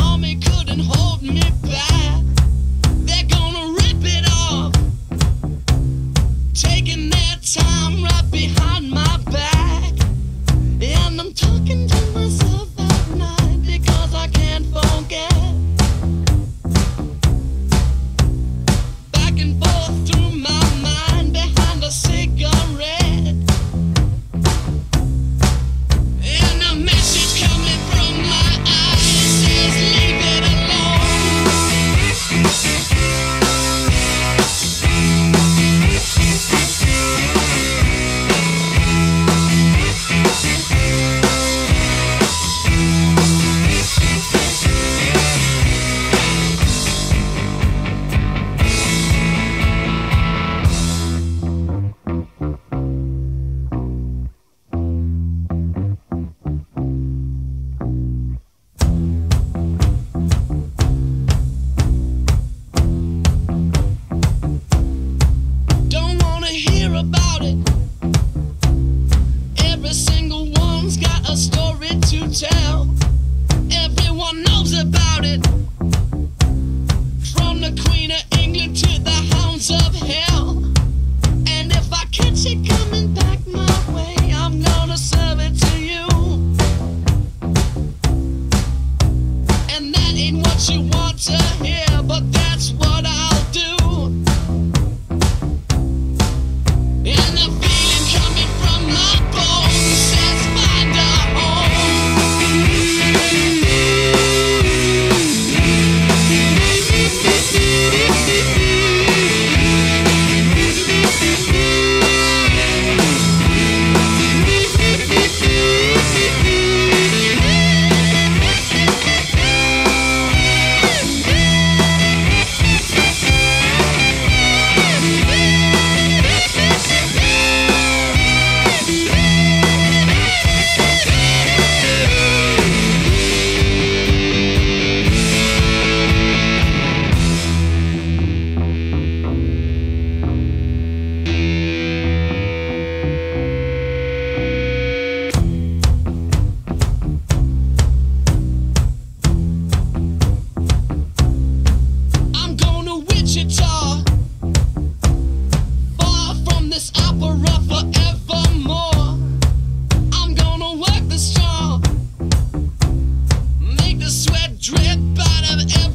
army couldn't hold me back. They're gonna rip it off, taking their time right behind my back. And I'm talking to about it. Every single one's got a story to tell. Everyone knows about it. From the Queen of England to the Hounds of Hell. And if I catch it coming back my way, I'm gonna serve it to you. And that ain't what you sweat drip out of every